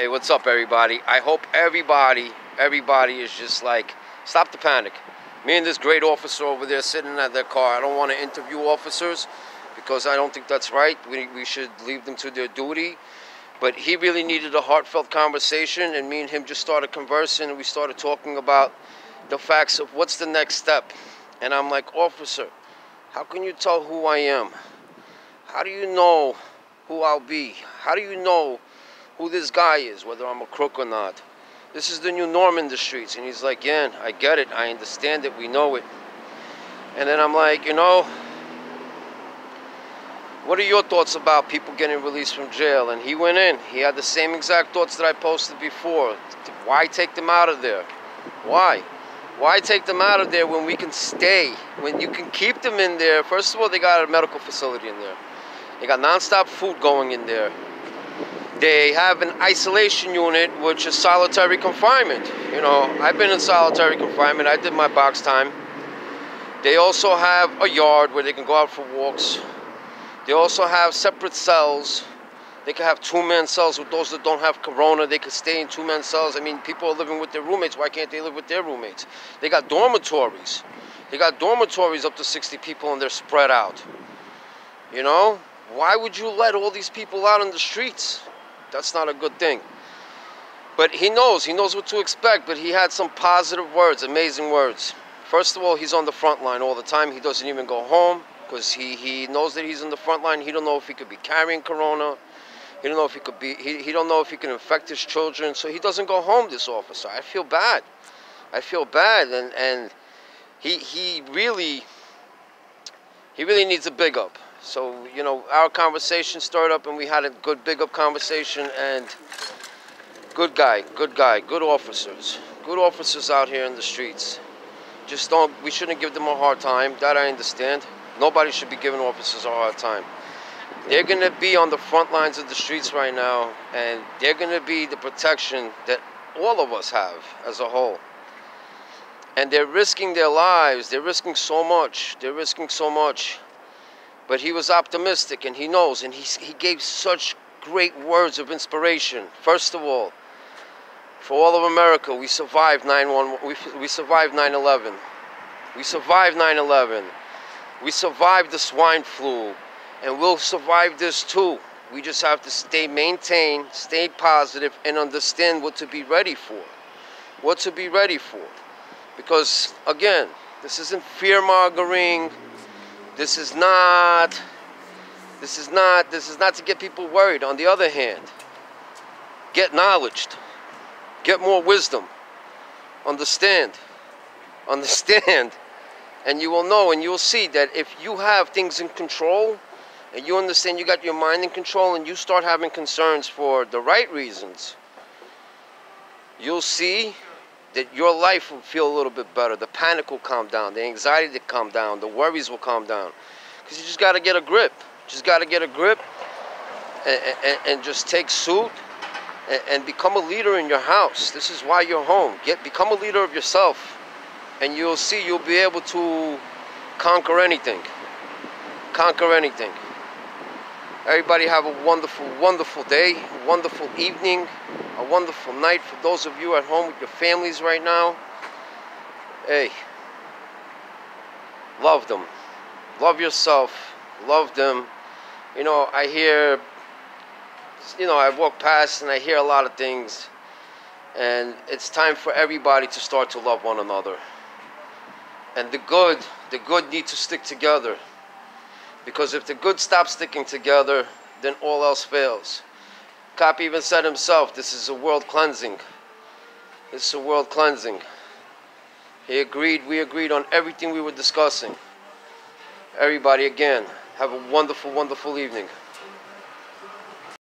Hey, what's up, everybody? I hope everybody, everybody is just like, stop the panic. Me and this great officer over there sitting at their car. I don't want to interview officers because I don't think that's right. We, we should leave them to their duty. But he really needed a heartfelt conversation, and me and him just started conversing, and we started talking about the facts of what's the next step. And I'm like, officer, how can you tell who I am? How do you know who I'll be? How do you know who this guy is, whether I'm a crook or not. This is the new norm in the streets. And he's like, yeah, I get it. I understand it. We know it. And then I'm like, you know, what are your thoughts about people getting released from jail? And he went in. He had the same exact thoughts that I posted before. Why take them out of there? Why? Why take them out of there when we can stay? When you can keep them in there? First of all, they got a medical facility in there. They got nonstop food going in there. They have an isolation unit, which is solitary confinement. You know, I've been in solitary confinement. I did my box time. They also have a yard where they can go out for walks. They also have separate cells. They can have two-man cells with those that don't have corona. They can stay in two-man cells. I mean, people are living with their roommates. Why can't they live with their roommates? They got dormitories. They got dormitories up to 60 people and they're spread out. You know? Why would you let all these people out in the streets? That's not a good thing. But he knows, he knows what to expect, but he had some positive words, amazing words. First of all, he's on the front line all the time. He doesn't even go home because he, he knows that he's in the front line. He don't know if he could be carrying corona. He don't know if he could be he, he don't know if he can infect his children. So he doesn't go home, this officer. I feel bad. I feel bad and, and he he really he really needs a big up. So, you know, our conversation started up and we had a good big up conversation and good guy, good guy, good officers. Good officers out here in the streets. Just don't, we shouldn't give them a hard time. That I understand. Nobody should be giving officers a hard time. They're going to be on the front lines of the streets right now and they're going to be the protection that all of us have as a whole. And they're risking their lives. They're risking so much. They're risking so much but he was optimistic and he knows, and he, he gave such great words of inspiration. First of all, for all of America, we survived 9-11. We, we survived 9-11. We survived 9-11. We survived the swine flu, and we'll survive this too. We just have to stay maintain, stay positive, and understand what to be ready for. What to be ready for. Because, again, this isn't fear-mongering. This is not this is not this is not to get people worried. On the other hand, get knowledge. Get more wisdom. Understand. Understand. And you will know and you'll see that if you have things in control and you understand you got your mind in control and you start having concerns for the right reasons, you'll see that your life will feel a little bit better. The panic will calm down. The anxiety will calm down. The worries will calm down. Because you just got to get a grip. Just got to get a grip and, and, and just take suit and, and, become a leader in your house. This is why you're home. Get Become a leader of yourself. And you'll see you'll be able to conquer anything. Conquer anything. Everybody have a wonderful, wonderful day, wonderful evening, a wonderful night for those of you at home with your families right now. Hey, love them. Love yourself. Love them. You know, I hear, you know, I walk past and I hear a lot of things. And it's time for everybody to start to love one another. And the good, the good need to stick together. Because if the good stop sticking together, then all else fails. Cop even said himself, this is a world cleansing. This is a world cleansing. He agreed, we agreed on everything we were discussing. Everybody, again, have a wonderful, wonderful evening.